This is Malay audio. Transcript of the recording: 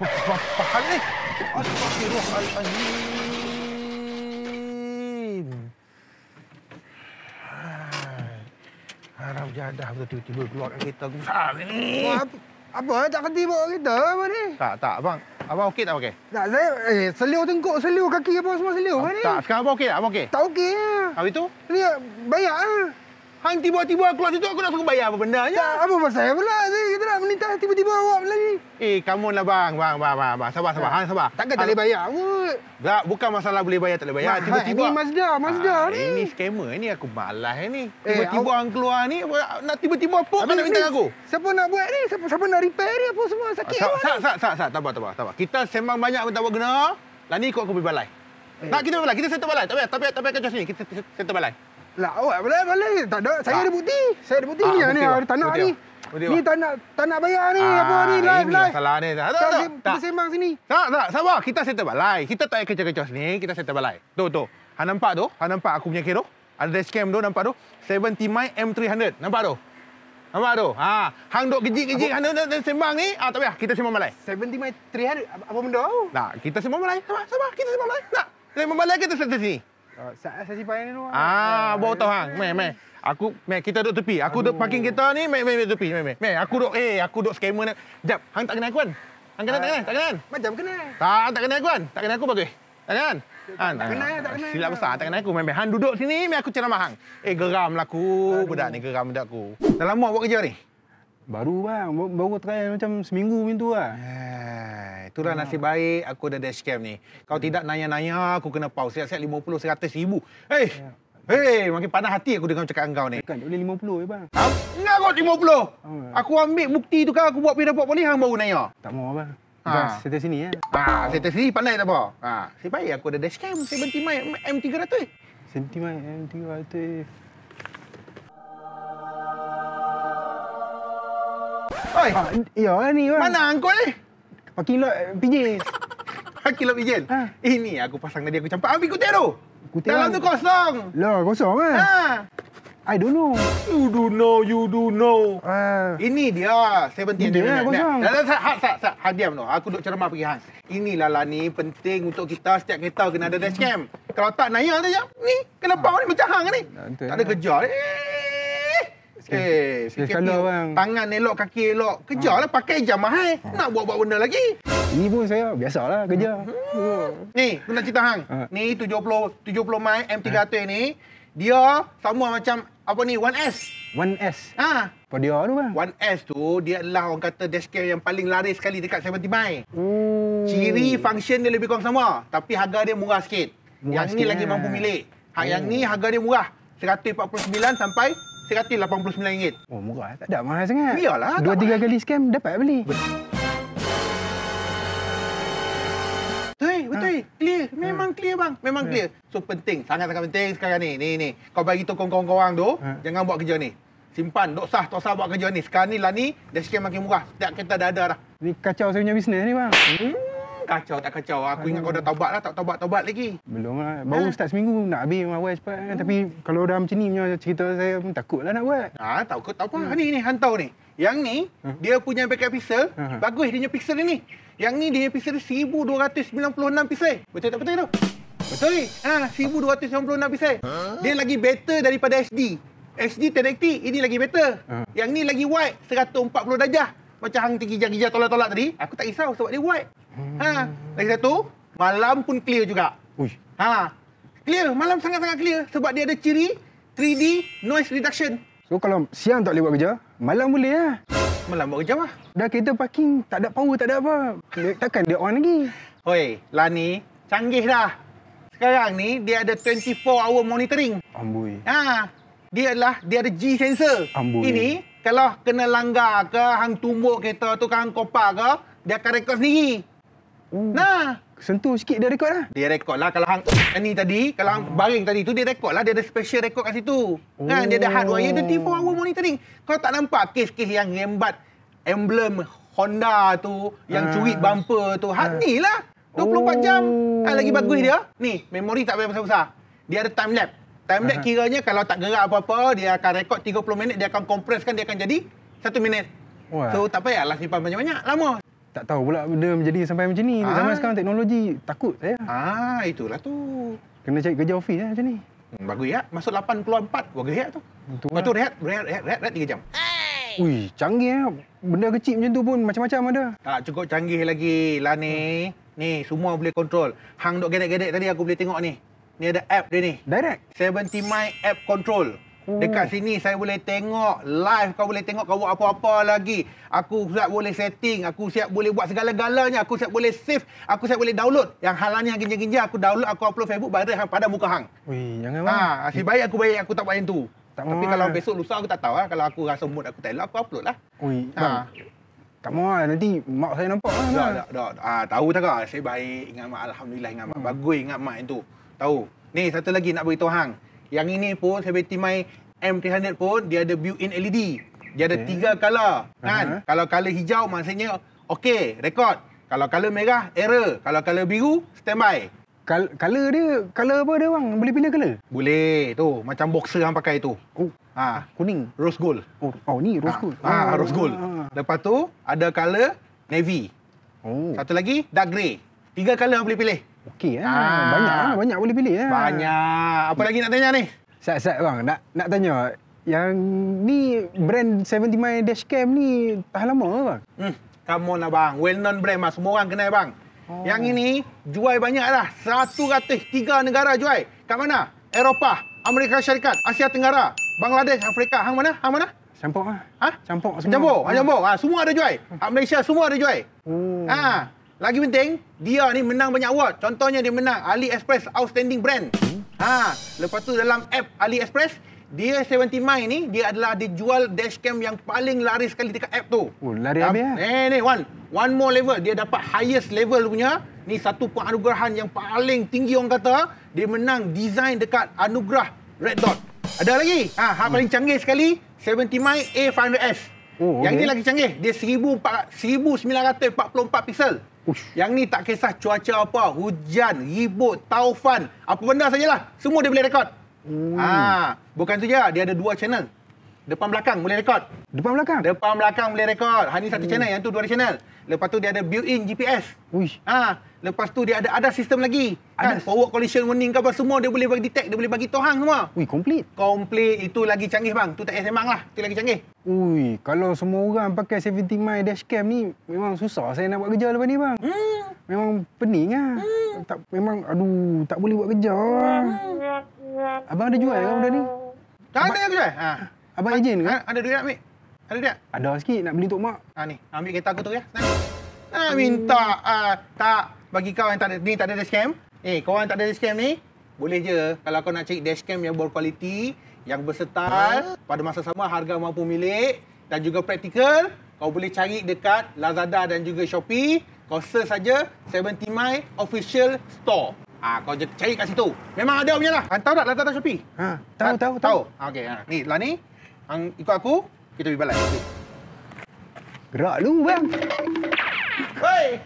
Hal ni? Astagfirullahaladzim. Hai. Harap jadah betul tiba-tiba keluar kat kereta aku besar ni. Apa, apa tak kerti bawa kita apa ni? Tak, tak, abang. Abang okey tak okey? Tak saya eh seliu tengkuk, seliu kaki apa semua seliu kan ni? Tak, sekarang abang okey tak? Abang okey? Tak okey ah. Habis tu? Ni bayar ah. Hang tiba-tiba keluar situ aku nak suruh bayar apa benda je. Tak apa pasal pula saya kita nak melintas tiba-tiba awak lagi. Eh, kamu lah bang. Bang, bang, bang. bang. Sabar, sabar. Hang sabar. Takkan tak boleh bayar kot. Tak, bukan masalah boleh bayar tak boleh bayar. Tiba-tiba. ni Mazda, Mazda Ah, ni. Ini scammer ni aku malas ni. Eh, Tiba-tiba awak- hang keluar ni apa- nak tiba-tiba apa kau nak Habis minta aku? Siapa nak buat ni? Siapa siapa nak repair ni apa semua sakit Sat, awak ni? sat, sat, sat. Tabah, tabah, tabah. Kita sembang banyak pun tak buat guna. Lah ni ikut aku pergi balai. Eh. Tak, kita balai. Kita settle balai. Tak payah, tak payah, tak payah kacau sini. Kita settle balai. Lah awak boleh boleh. Tak ada saya Tak. ada bukti. Saya ada bukti Ah, ni bukti ni ada tanah Bukti ni. Bukti Ni nak tak nak bayar ni apa ni live Ah, ini live. masalah ni. Tak, tak, Tak, kita sembang sini. Tak, tak. Sabar. Kita settle balai. Kita tak payah kacau-kacau sini. Kita settle balai. Tu, tu. Han nampak tu? Han nampak aku punya kira? Ada dashcam tu, nampak tu? 70 my M300. Nampak tu? Nampak tu? Ha, hang duk gejik-gejik hang duk sembang ni. Ah, tak payah. Kita sembang balai. 70 my 300 apa, apa benda tu? Nak, kita sembang balai. Sabar, sabar. Kita sembang balai. Nak. Sembang balai kita settle sini. Oh, saya simpan ni tu. Ah, bawa tahu hang. Meh, meh. Aku, meh, kita duduk tepi. Aku duduk parking kereta ni, meh, meh, tepi. Meh, meh. Meh, aku duduk, eh, aku duduk scammer ni. Jap, hang tak kenal aku kan? Hang kenal, tak kenal? Tak kenal? Macam kenal. Tak, tak kenal aku kan? Tak kenal aku bagus. Tak kenal? Han, tak kenal, tak kenal. Silap besar, tak kenal aku. Meh, meh. Han duduk sini, meh, aku ceramah hang. Eh, geram lah aku. Budak ni geram budak aku. Dah lama buat kerja ni? Baru bang, baru, try macam seminggu macam tu lah. Eh, itulah nasib baik aku ada dashcam ni. Kalau tidak nanya-nanya, aku kena pause. Siap-siap 50, 100 ribu. Hei, hei, makin panas hati aku dengar cakap engkau ni. Kan tak boleh 50 je bang. Enggak kau 50. Oh. Aku ambil bukti tu kan aku buat pergi dapat polis hang baru nanya. Tak mau bang. Ha. Ha. Settle sini ya. Ha, saya sini pandai tak apa. Ha, nasib baik aku ada dashcam 70 my M300. Sentimen M300. Oi, Ah, ya ni bang. mana kau ni? Parking lot eh, PJ. Kilo pijen. Ha. Ini aku pasang tadi aku campak. Ambil kutir tu. Kutir Dalam bang. tu kosong. Lah kosong kan? Ha. I don't know. You do know, you do know. Ah. Ini dia 70 Ini dia, kosong. Dah dah ha, diam tu. Aku duk ceramah pergi hang. Inilah lah ni penting untuk kita setiap kereta kena ada dashcam. Kalau tak naya tu je. Ni kenapa ni macam hang ni? Tak ada kerja. Eh. Eh, fikir sekala, pi- bang. Tangan elok, kaki elok. Kejarlah pakai jam mahal. Nak buat-buat benda lagi. Ini pun saya biasalah kerja. Ni, aku nak cerita hang. Ha. Ni 70 70 mai M300 ni dia sama macam apa ni 1S. 1S. Ha, Apa dia tu bang? 1S tu dia adalah orang kata dashcam yang paling laris sekali dekat 70 mai. Oh. Ciri function dia lebih kurang sama, tapi harga dia murah sikit. Murah yang ni sikit, lagi eh. mampu milik. Hak yang ni harga dia murah. 149 sampai 189 ringgit. Oh murah. Tak ada mahal sangat. Biarlah, tak Dua tiga mahal. kali scam dapat beli. Betul, betul. Clear. Memang clear bang. Memang clear. So penting, sangat-sangat penting sekarang ni. Ni ni. Kau bagi tu kawan-kawan tu, Ha. jangan buat kerja ni. Simpan, dok sah, tak sah buat kerja ni. Sekarang ni lah ni, dashcam makin murah. Setiap kereta dah ada dah. Ni kacau saya punya bisnes ni bang. Hmm, kacau tak kacau. Aku ingat kau dah taubat lah, tak taubat-taubat lagi. Belum lah. Baru Ha. start seminggu nak habis awal cepat kan. Tapi kalau dah macam ni punya cerita saya pun takut lah nak buat. Ha, tahu ke tak apa. Ni ni hantau ni. Yang ni dia punya backup pixel, Ha. bagus dia punya pixel ni. Yang ni dia punya pixel 1296 pixel. Betul tak betul tu? Betul. Ha, 1296 pixel. Dia lagi better daripada HD. HD 1080 ini lagi better. Ha. Yang ni lagi wide 140 darjah. Macam hang tinggi-gija tolak-tolak tadi, aku tak risau sebab dia wide. Ha, lagi satu, malam pun clear juga. Ui. Ha. Clear, malam sangat-sangat clear sebab dia ada ciri 3D noise reduction. So kalau siang tak boleh buat kerja, malam boleh lah. Malam buat kerja lah. Dah kereta parking, tak ada power, tak ada apa. Takkan dia on lagi. Hoi, lah ni canggih dah. Sekarang ni dia ada 24 hour monitoring. Amboi. Ha, dia adalah dia ada G sensor. Amboi. Ini kalau kena langgar ke, hang tumbuk kereta tu ke, hang kopar ke, dia akan rekod sendiri. Oh. Nah, Sentuh sikit dia rekod lah. dia rekod lah kalau hang ni tadi, kalau hang baring tadi tu dia rekod lah, dia ada special rekod kat situ. Oh. Kan dia ada hardware, dia 24 hour monitoring. Kau tak nampak kes-kes yang rembat emblem Honda tu, yang Ah. curi bumper tu. Hak ni lah. 24 jam. Oh. Ha, lagi bagus dia. Ni, memori tak payah besar-besar. Dia ada time lapse. Time lapse Aha. kiranya kalau tak gerak apa-apa, dia akan rekod 30 minit, dia akan kompreskan, dia akan jadi 1 minit. Wah. So tak payahlah simpan banyak-banyak. Lama. Tak tahu pula benda menjadi sampai macam ni. Ah. Zaman sekarang teknologi takut saya. Ah, itulah tu. Kena cari kerja office lah macam ni. Hmm, bagus ya. Masuk 8 keluar 4. Bagus ya tu. Itu Lepas tu rehat, rehat, rehat, rehat, rehat 3 jam. Ui, canggih lah. Benda kecil macam tu pun macam-macam ada. Tak cukup canggih lagi lah ni. Ni semua boleh kontrol. Hang duk gedek-gedek tadi aku boleh tengok ni. Ni ada app dia ni. Direct. 70 My App Control. Oh. Dekat sini saya boleh tengok live kau boleh tengok kau buat apa-apa lagi. Aku siap boleh setting, aku siap boleh buat segala-galanya, aku siap boleh save, aku siap boleh download. Yang halanya ginja-ginja aku download, aku upload Facebook baru hang pada muka hang. Ui, jangan bang. Ha, asyik baik aku baik aku tak buat yang tu. Tak Tapi kalau lah. besok lusa aku tak tahu lah. Kalau aku rasa mood aku tak elok, aku upload lah. Ui, Ha. Tak mau lah. Nanti mak saya nampak lah. Tak, tak, tak. Ah, tahu tak kau? Saya baik. Ingat mak. Alhamdulillah ingat mak. Bagus ingat mak yang tu. Tahu. Ni satu lagi nak beritahu hang. Yang ini pun 70 My M300 pun dia ada built-in LED. Dia ada Okey. tiga color. Kan? Aha. Kalau color hijau maksudnya okey, rekod. Kalau color merah, error. Kalau color biru, standby. Kal- Color dia, color apa dia bang? Boleh pilih color? Boleh. Tu, macam boxer hang pakai tu. Oh, Ha, kuning. rose gold. Oh, oh ni rose gold. Ah, oh, rose gold. ah. Lepas tu ada color navy. Oh, Satu lagi dark grey. Tiga color hang boleh pilih. Okey lah. Ah. Banyak lah. Banyak boleh pilih lah. Banyak. Apa lagi nak tanya ni? Sat-sat bang, nak nak tanya. Yang ni brand 70 My Dashcam ni tahan lama ke bang? Hmm, come on lah bang. Well known brand mas. Semua orang kenal bang. Oh. Yang ini jual banyak lah. 103 negara jual. Kat mana? Eropah, Amerika Syarikat, Asia Tenggara, Bangladesh, Afrika. Hang mana? Hang mana? Campur lah. Ha? Campur semua. Campur. Ha, campur. Ha, semua ada jual. Ha, Malaysia semua ada jual. Oh. Ha, lagi penting, dia ni menang banyak award. Contohnya dia menang AliExpress Outstanding Brand. Ha, lepas tu dalam app AliExpress, dia 70 My ni, dia adalah dia jual dashcam yang paling laris sekali dekat app tu. Oh, lari Dap- habis lah. Eh, ni one. One more level. Dia dapat highest level punya. Ni satu penganugerahan yang paling tinggi orang kata. Dia menang design dekat anugerah Red Dot. Ada lagi. Ha, ha paling canggih sekali 70 My A500S. Oh, Yang okey. ni lagi canggih. Dia 1400 1944 pixel. Ush. Yang ni tak kisah cuaca apa, hujan, ribut, taufan, apa benda sajalah. Semua dia boleh rekod. Hmm. Ha, bukan tu je, dia ada dua channel. Depan belakang boleh rekod. Depan belakang? Depan belakang boleh rekod. Ha ni satu channel, yang tu dua channel. Lepas tu dia ada built-in GPS. Uish. Ha, lepas tu dia ada ada sistem lagi. Kan? Ada. Forward collision warning ke apa semua dia boleh bagi detect, dia boleh bagi tohang semua. Ui, komplit. Komplit itu lagi canggih bang. Tu tak payah sembang lah. Itu lagi canggih. Ui, kalau semua orang pakai 70 My Dashcam ni memang susah saya nak buat kerja lepas ni bang. Hmm. Memang pening lah. Tak, memang aduh tak boleh buat kerja. Abang ada jual ke benda ni? Tak ada aku jual. Ha. Abang ejen ke? Ha, ada duit nak ambil? Ada duit? Ada sikit nak beli untuk mak. Ha ni, ambil kereta aku tu ya. Ha, minta ah, tak bagi kau yang tak ada ni tak ada dashcam. Eh, kau yang tak ada dashcam ni, boleh je kalau kau nak cari dashcam yang berkualiti, yang versatile, pada masa sama harga mampu milik dan juga praktikal, kau boleh cari dekat Lazada dan juga Shopee. Kau search saja 70 My Official Store. Ah, kau je cari kat situ. Memang ada punya lah. Hantar tak Lazada Shopee? Ha, tahu Ah, tahu tahu. Ah, Okey, ha. ni lah ni. Hang ikut aku, kita pergi balai. Gerak lu bang. Hei,